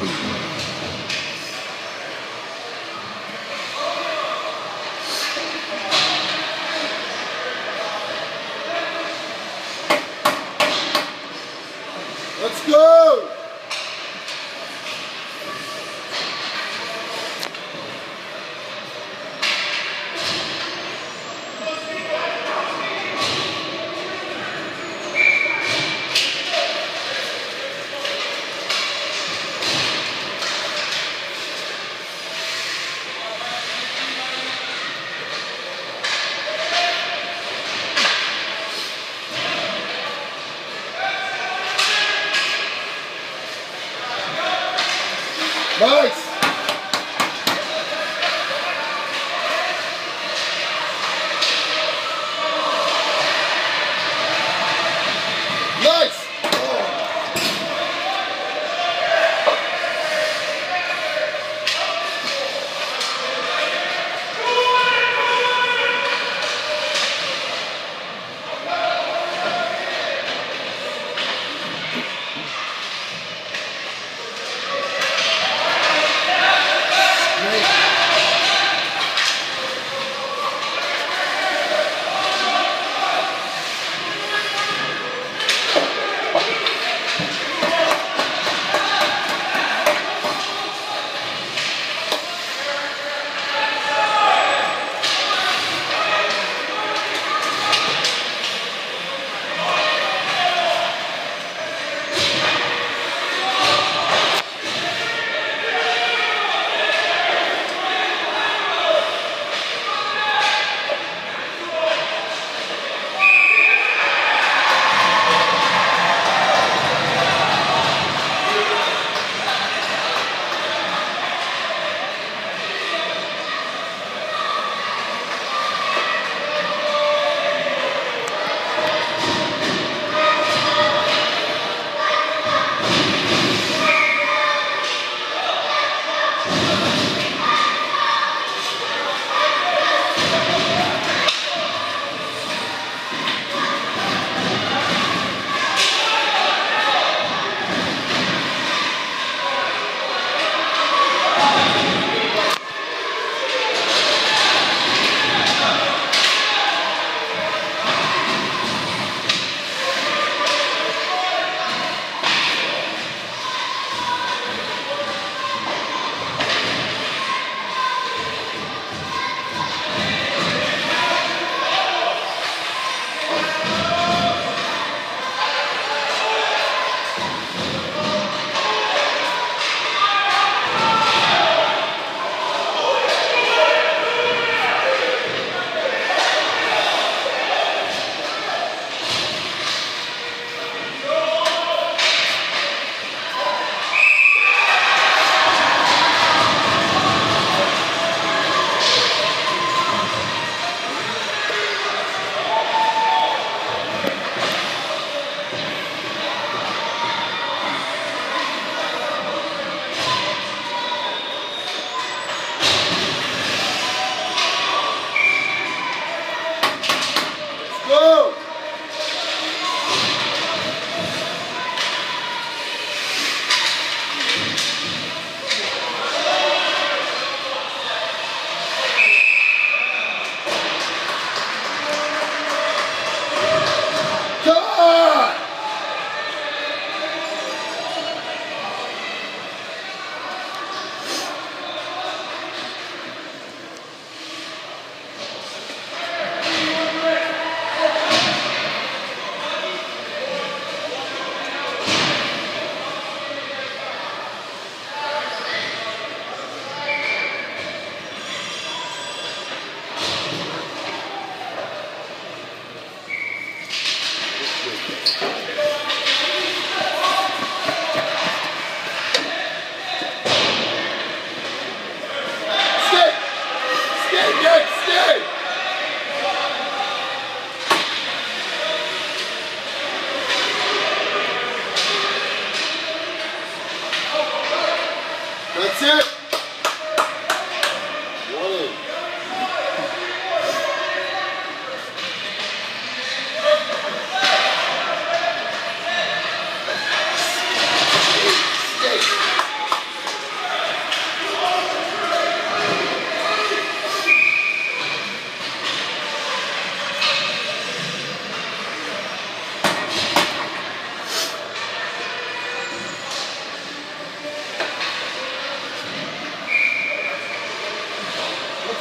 Let's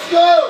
go!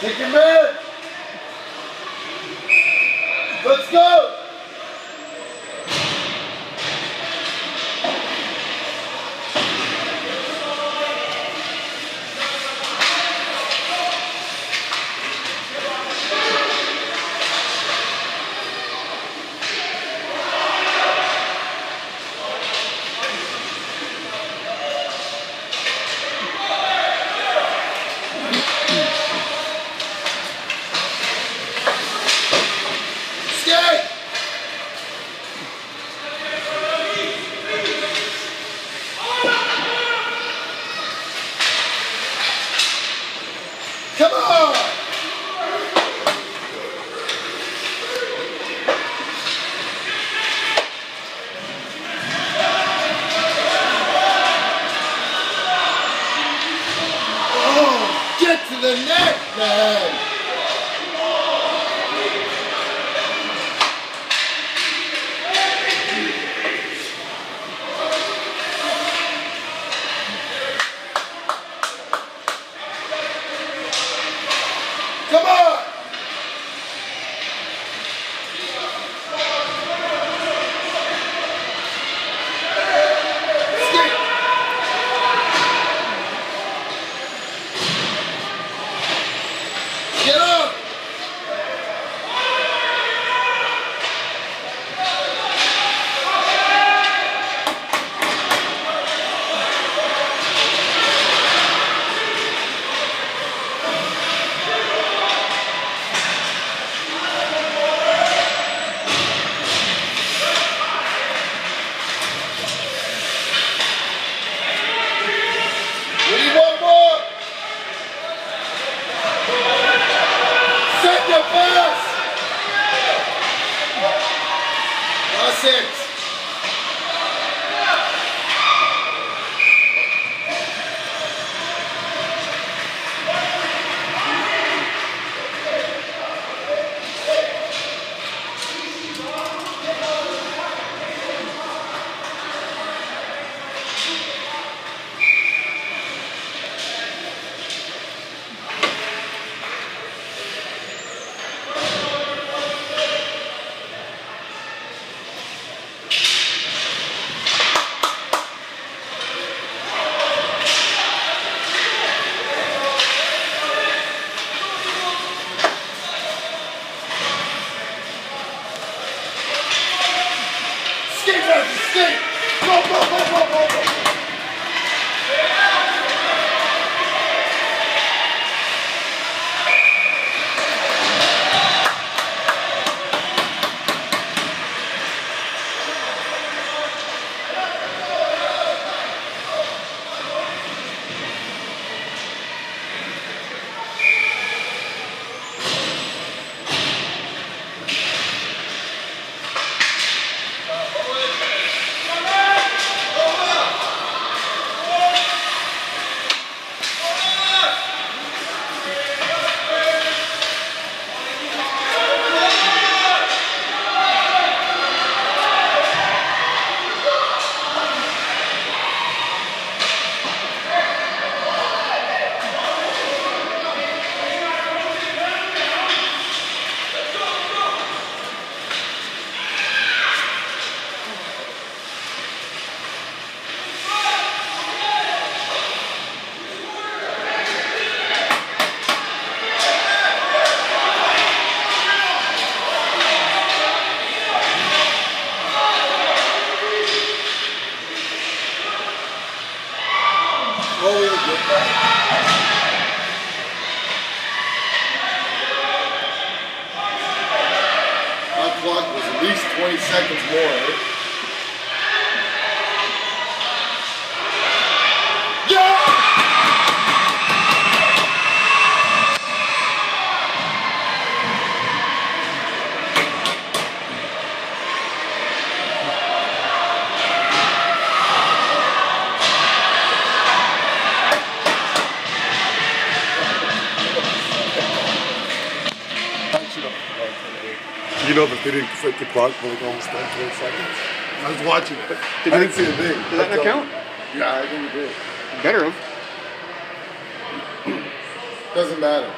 Take your man. Let's go. Go, go, go. Seconds more, You know that they didn't set the clock for like almost like 20 seconds? I was watching it. I didn't see a thing. Does that not count? Yeah, I think it did. Better have. Doesn't matter.